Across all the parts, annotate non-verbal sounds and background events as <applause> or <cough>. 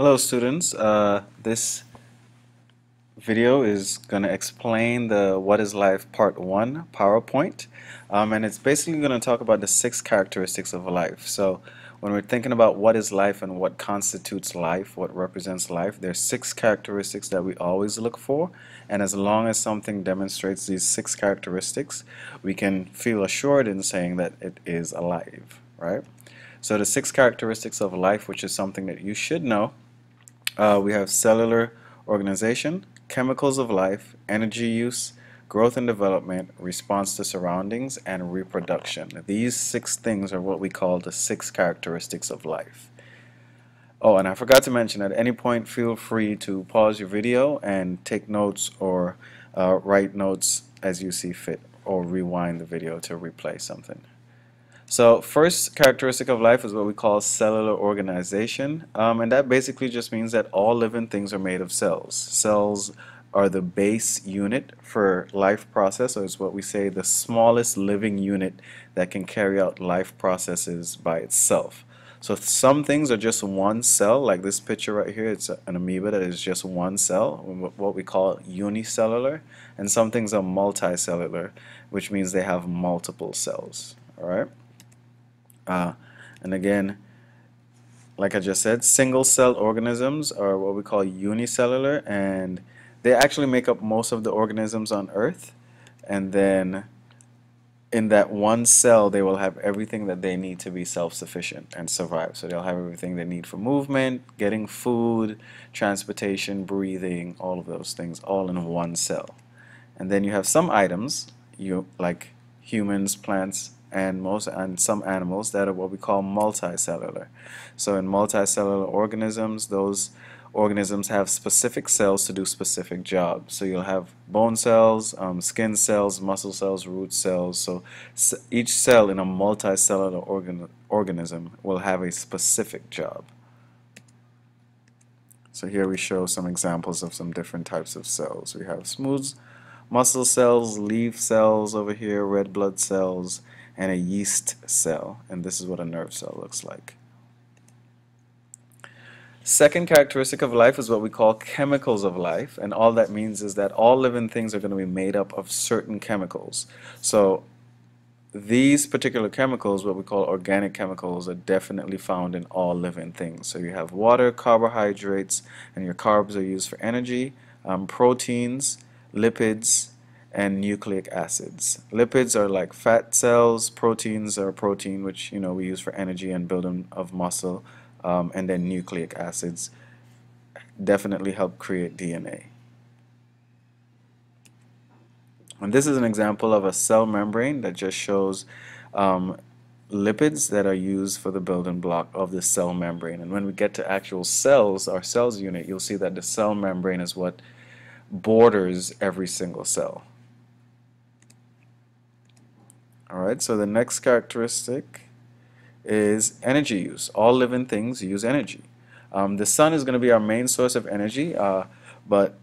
Hello students, uh, this video is going to explain the What is Life Part 1 PowerPoint um, and it's basically going to talk about the six characteristics of life. So when we're thinking about what is life and what constitutes life, what represents life, there's six characteristics that we always look for and as long as something demonstrates these six characteristics we can feel assured in saying that it is alive, right? So the six characteristics of life which is something that you should know uh, we have cellular organization, chemicals of life, energy use, growth and development, response to surroundings, and reproduction. These six things are what we call the six characteristics of life. Oh, and I forgot to mention, at any point feel free to pause your video and take notes or uh, write notes as you see fit or rewind the video to replay something. So first characteristic of life is what we call cellular organization um, and that basically just means that all living things are made of cells. Cells are the base unit for life process or is what we say the smallest living unit that can carry out life processes by itself. So some things are just one cell like this picture right here it's an amoeba that is just one cell what we call unicellular and some things are multicellular which means they have multiple cells alright uh, and again, like I just said, single cell organisms are what we call unicellular and they actually make up most of the organisms on earth. And then in that one cell they will have everything that they need to be self-sufficient and survive. So they'll have everything they need for movement getting food transportation breathing all of those things all in one cell. And then you have some items you like humans plants and most and some animals that are what we call multicellular. So in multicellular organisms, those organisms have specific cells to do specific jobs. So you'll have bone cells, um, skin cells, muscle cells, root cells. So each cell in a multicellular organ organism will have a specific job. So here we show some examples of some different types of cells. We have smooth muscle cells, leaf cells over here, red blood cells, and a yeast cell and this is what a nerve cell looks like. Second characteristic of life is what we call chemicals of life and all that means is that all living things are going to be made up of certain chemicals. So these particular chemicals, what we call organic chemicals, are definitely found in all living things. So you have water, carbohydrates, and your carbs are used for energy, um, proteins, lipids, and nucleic acids. Lipids are like fat cells, proteins are protein which you know we use for energy and building of muscle, um, and then nucleic acids definitely help create DNA. And this is an example of a cell membrane that just shows um, lipids that are used for the building block of the cell membrane. And when we get to actual cells, our cells unit, you'll see that the cell membrane is what borders every single cell. Alright, so the next characteristic is energy use. All living things use energy. Um, the sun is going to be our main source of energy, uh, but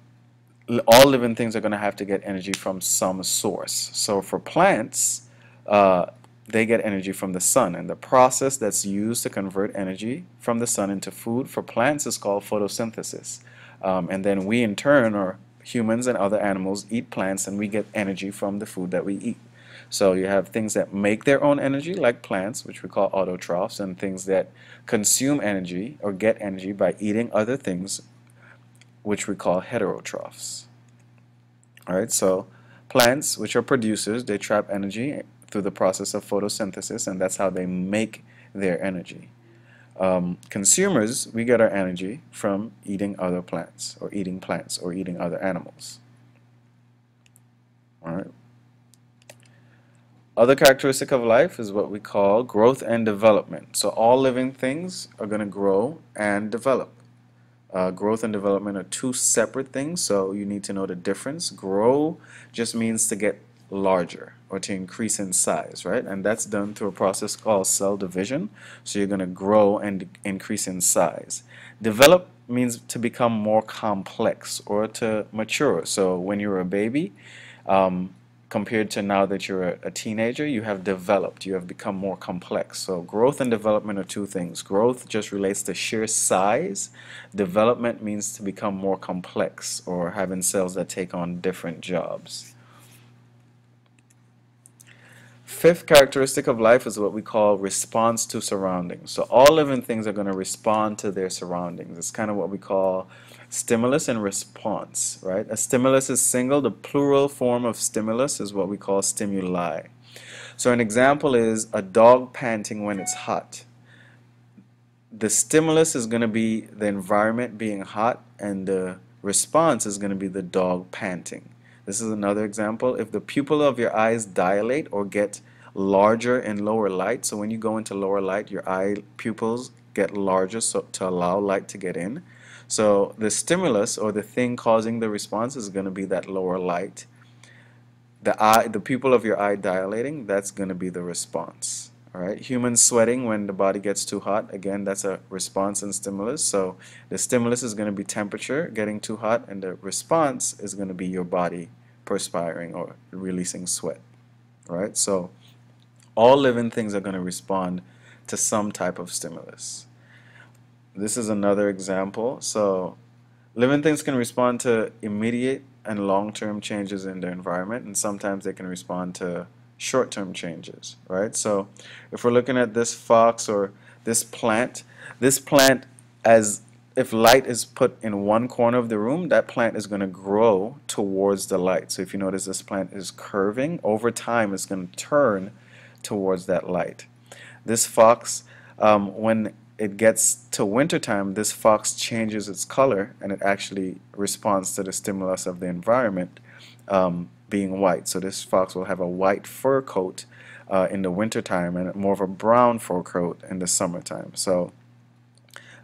all living things are going to have to get energy from some source. So for plants, uh, they get energy from the sun, and the process that's used to convert energy from the sun into food for plants is called photosynthesis. Um, and then we in turn, or humans and other animals, eat plants and we get energy from the food that we eat. So you have things that make their own energy, like plants, which we call autotrophs, and things that consume energy or get energy by eating other things, which we call heterotrophs. Alright, so plants, which are producers, they trap energy through the process of photosynthesis, and that's how they make their energy. Um, consumers, we get our energy from eating other plants, or eating plants, or eating other animals. Alright. Other characteristic of life is what we call growth and development. So all living things are going to grow and develop. Uh, growth and development are two separate things, so you need to know the difference. Grow just means to get larger or to increase in size, right? And that's done through a process called cell division. So you're going to grow and increase in size. Develop means to become more complex or to mature. So when you're a baby, um, compared to now that you're a, a, teenager, you have developed, you have become more complex. So growth and development are two things. Growth just relates to sheer size. Development means to become more complex or having cells that take on different jobs. Fifth characteristic of life is what we call response to surroundings. So all living things are going to respond to their surroundings. It's kind of what we call stimulus and response, right? A stimulus is single. The plural form of stimulus is what we call stimuli. So an example is a dog panting when it's hot. The stimulus is going to be the environment being hot and the response is going to be the dog panting. This is another example. If the pupil of your eyes dilate or get larger in lower light, so when you go into lower light, your eye pupils get larger so to allow light to get in. So the stimulus or the thing causing the response is going to be that lower light. The eye, the pupil of your eye dilating, that's going to be the response. All right. Human sweating when the body gets too hot, again, that's a response and stimulus. So the stimulus is going to be temperature getting too hot, and the response is going to be your body perspiring or releasing sweat. All right. So all living things are going to respond to some type of stimulus this is another example. So living things can respond to immediate and long-term changes in their environment and sometimes they can respond to short-term changes, right? So if we're looking at this fox or this plant, this plant as if light is put in one corner of the room, that plant is going to grow towards the light. So if you notice this plant is curving, over time it's going to turn towards that light. This fox, um, when it gets to wintertime, this fox changes its color and it actually responds to the stimulus of the environment um, being white. So this fox will have a white fur coat uh, in the wintertime and more of a brown fur coat in the summertime. So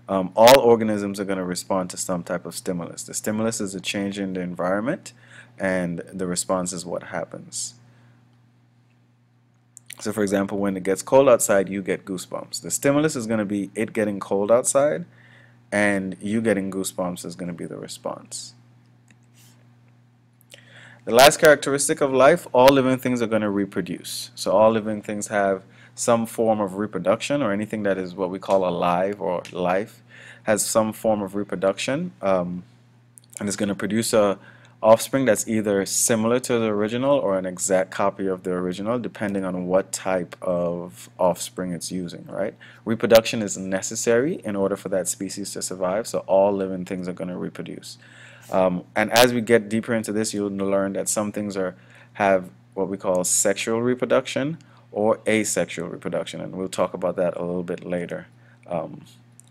um, all organisms are going to respond to some type of stimulus. The stimulus is a change in the environment and the response is what happens. So for example, when it gets cold outside, you get goosebumps. The stimulus is going to be it getting cold outside, and you getting goosebumps is going to be the response. The last characteristic of life, all living things are going to reproduce. So all living things have some form of reproduction or anything that is what we call alive or life has some form of reproduction um, and is going to produce a, offspring that's either similar to the original or an exact copy of the original depending on what type of offspring it's using right reproduction is necessary in order for that species to survive so all living things are going to reproduce um, and as we get deeper into this you'll learn that some things are have what we call sexual reproduction or asexual reproduction and we'll talk about that a little bit later um,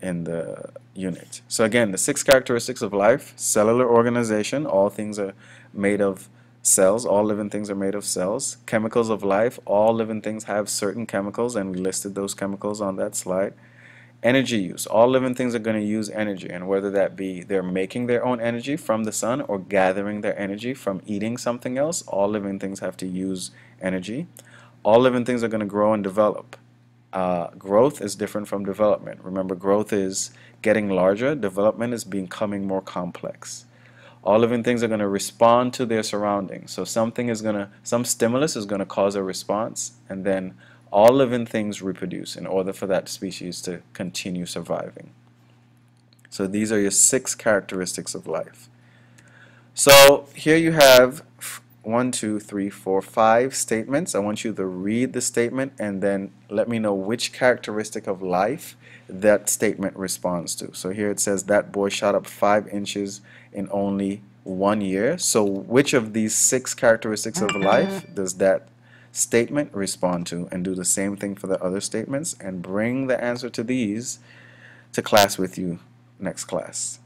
in the unit. So again, the six characteristics of life, cellular organization, all things are made of cells, all living things are made of cells. Chemicals of life, all living things have certain chemicals and we listed those chemicals on that slide. Energy use, all living things are going to use energy and whether that be they're making their own energy from the sun or gathering their energy from eating something else, all living things have to use energy. All living things are going to grow and develop uh, growth is different from development. Remember, growth is getting larger, development is becoming more complex. All living things are going to respond to their surroundings. So something is going to, some stimulus is going to cause a response, and then all living things reproduce in order for that species to continue surviving. So these are your six characteristics of life. So here you have one, two, three, four, five statements. I want you to read the statement and then let me know which characteristic of life that statement responds to. So here it says that boy shot up five inches in only one year. So which of these six characteristics of life <laughs> does that statement respond to? And do the same thing for the other statements and bring the answer to these to class with you next class.